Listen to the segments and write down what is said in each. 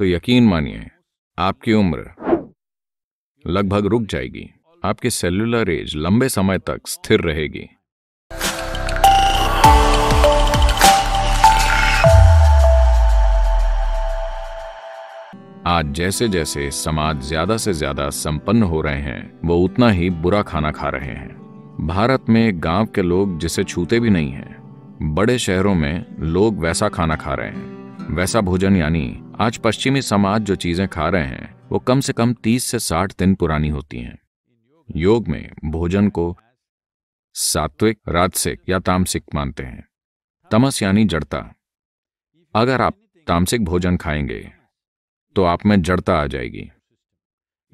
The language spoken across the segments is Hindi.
तो यकीन मानिए, आपकी उम्र लगभग रुक जाएगी। आपकी सेल्यूलर एज लंबे समय तक स्थिर रहेगी। आज जैसे जैसे समाज ज़्यादा से ज़्यादा संपन्न हो रहे हैं, वो उतना ही बुरा खाना खा रहे हैं। भारत में गाँव के लोग जिसे छूते भी नहीं हैं, बड़े शहरों में लोग वैसा खाना खा रहे हैं। वैसा भोजन यानी आज पश्चिमी समाज जो चीज़ें खा रहे हैं, वो कम से कम तीस से साठ दिन पुरानी होती हैं। योग में भोजन को सात्विक, राजसिक या तामसिक मानते हैं। तमस यानी जड़ता। अगर आप तामसिक भोजन खाएँगे तो आप में जड़ता आ जाएगी।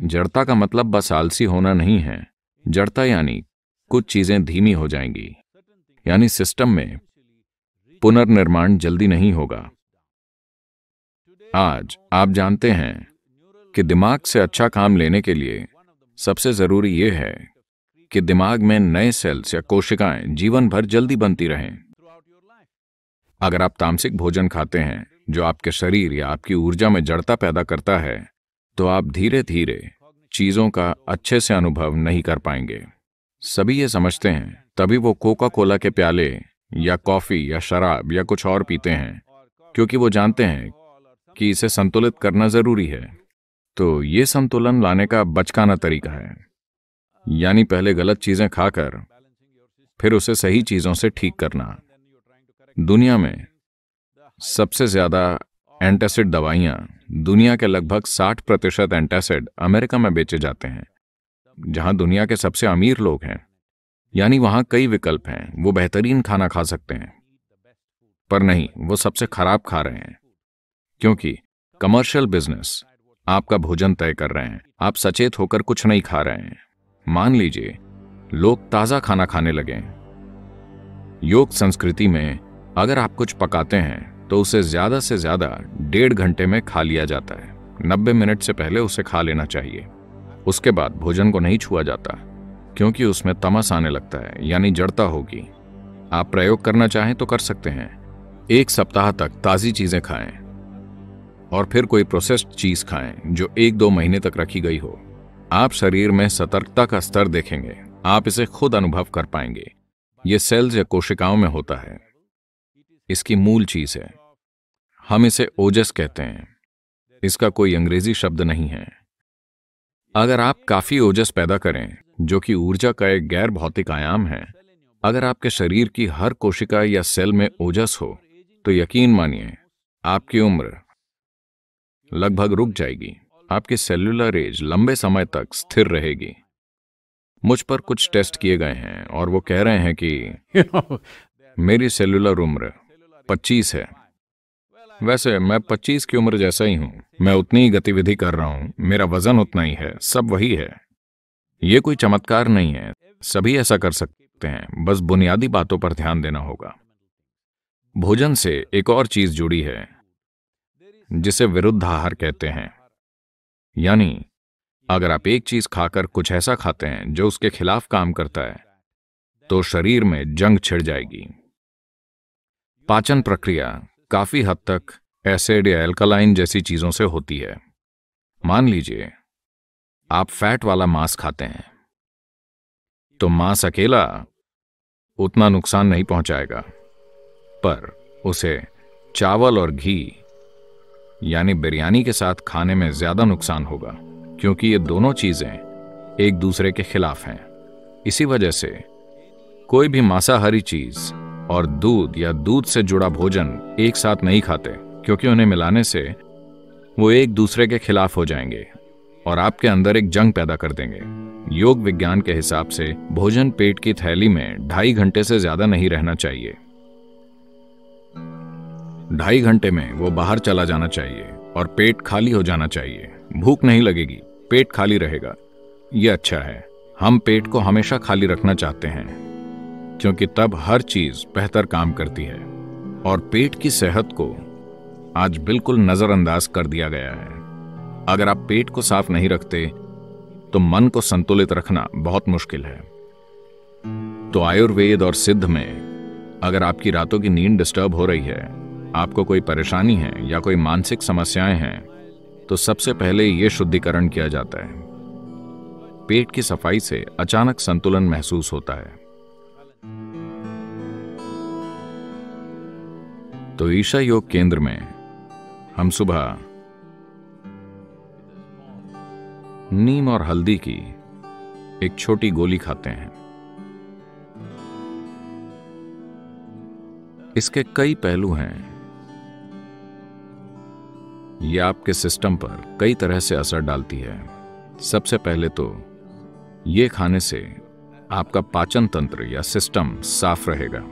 जड़ता का मतलब बस आलसी होना नहीं है। जड़ता यानी कुछ चीज़ें धीमी हो जाएँगी। यानी सिस्टम में पुनर्निर्माण जल्दी नहीं होगा। आज आप जानते हैं कि दिमाग से अच्छा काम लेने के लिए सबसे ज़रूरी यह है कि दिमाग में नए सेल्स या कोशिकाएँ जीवन भर जल्दी बनती रहें। अगर आप तामसिक भोजन खाते हैं, जो आपके शरीर या आपकी ऊर्जा में जड़ता पैदा करता है तो आप धीरे धीरे चीज़ों का अच्छे से अनुभव नहीं कर पाएँगे। सभी ये समझते हैं, तभी वो कोका कोला के प्याले या कॉफ़ी या शराब या कुछ और पीते हैं, क्योंकि वो जानते हैं कि इसे संतुलित करना ज़रूरी है। तो ये संतुलन लाने का बचकाना तरीका है। यानी पहले गलत चीज़ें खाकर, फिर उसे सही चीज़ों से ठीक करना। दुनिया में सबसे ज़्यादा एंटासिड दवाइयाँ दुनिया के लगभग 60 प्रतिशत एंटासिड अमेरिका में बेचे जाते हैं, जहाँ दुनिया के सबसे अमीर लोग हैं। यानी वहाँ कई विकल्प हैं, वो बेहतरीन खाना खा सकते हैं। पर नहीं, वो सबसे खराब खा रहे हैं। क्योंकि कमर्शियल बिज़नेस आपका भोजन तय कर रहे हैं। आप सचेत होकर कुछ नहीं खा रहे हैं। मान लीजिए, लोग ताज़ा खाना खाने लगे योग संस्कृति में अगर आप कुछ पकाते हैं तो उसे ज़्यादा से ज़्यादा डेढ़ घंटे में खा लिया जाता है। नब्बे मिनट से पहले उसे खा लेना चाहिए। उसके बाद भोजन को नहीं छुआ जाता, क्योंकि उसमें तमस आने लगता है, यानी जड़ता होगी। आप प्रयोग करना चाहें तो कर सकते हैं। एक सप्ताह तक ताजी चीज़ें खाएँ। और फिर कोई प्रोसेस्ड चीज़ खाएँ, जो एक दो महीने तक रखी गई हो। आप शरीर में सतर्कता का स्तर देखेंगे। आप इसे खुद अनुभव कर पाएँगे। ये सेल्स या कोशिकाओं में होता है। इसकी मूल चीज़ है। हम इसे ओजस कहते हैं। इसका कोई अंग्रेज़ी शब्द नहीं है। अगर आप काफ़ी ओजस पैदा करें, जो कि ऊर्जा का एक गैर भौतिक आयाम है, अगर आपके शरीर की हर कोशिका या सेल में ओजस हो तो यकीन मानिए, आपकी उम्र लगभग रुक जाएगी। आपकी सेल्यूलर एज लंबे समय तक स्थिर रहेगी। मुझ पर कुछ टेस्ट किए गए हैं और वो कह रहे हैं कि मेरी सेल्यूलर उम्र पच्चीस है। वैसे मैं पच्चीस की उम्र जैसा ही हूँ। मैं उतनी ही गतिविधि कर रहा हूँ। मेरा वज़न उतना ही है। सब वही है। ये कोई चमत्कार नहीं है। सभी ऐसा कर सकते हैं। बस बुनियादी बातों पर ध्यान देना होगा। भोजन से एक और चीज़ जुड़ी है। जिसे विरुद्ध आहार कहते हैं। यानी, अगर आप एक चीज़ खाकर कुछ ऐसा खाते हैं जो उसके खिलाफ काम करता है तो शरीर में जंग छिड़ जाएगी। पाचन प्रक्रिया काफ़ी हद तक एसिड या एल्कलाइन जैसी चीज़ों से होती है। मान लीजिए, आप फैट वाला मांस खाते हैं। तो मांस अकेला उतना नुकसान नहीं पहुंचाएगा, पर उसे चावल और घी यानी बिरयानी के साथ खाने में ज़्यादा नुकसान होगा, क्योंकि ये दोनों चीज़ें एक दूसरे के खिलाफ हैं। इसी वजह से कोई भी मांसाहारी चीज़ और दूध या दूध से जुड़ा भोजन एक साथ नहीं खाते, क्योंकि उन्हें मिलाने से वो एक दूसरे के खिलाफ हो जाएँगे और आपके अंदर एक जंग पैदा कर देंगे। योग विज्ञान के हिसाब से भोजन पेट की थैली में ढाई घंटे से ज़्यादा नहीं रहना चाहिए। ढाई घंटे में वो बाहर चला जाना चाहिए और पेट खाली हो जाना चाहिए। भूख नहीं लगेगी, पेट खाली रहेगा। ये अच्छा है। हम पेट को हमेशा खाली रखना चाहते हैं, क्योंकि तब हर चीज़ बेहतर काम करती है। और पेट की सेहत को आज बिल्कुल नजरअंदाज कर दिया गया है। अगर आप पेट को साफ़ नहीं रखते तो मन को संतुलित रखना बहुत मुश्किल है। तो आयुर्वेद और सिद्ध में अगर आपकी रातों की नींद डिस्टर्ब हो रही है आपको कोई परेशानी है या कोई मानसिक समस्याएँ हैं तो सबसे पहले यह शुद्धिकरण किया जाता है। पेट की सफ़ाई से अचानक संतुलन महसूस होता है। तो ईशा योग केंद्र में हम सुबह नीम और हल्दी की एक छोटी गोली खाते हैं। इसके कई पहलू हैं। यह आपके सिस्टम पर कई तरह से असर डालती है। सबसे पहले तो ये खाने से आपका पाचन तंत्र या सिस्टम साफ़ रहेगा।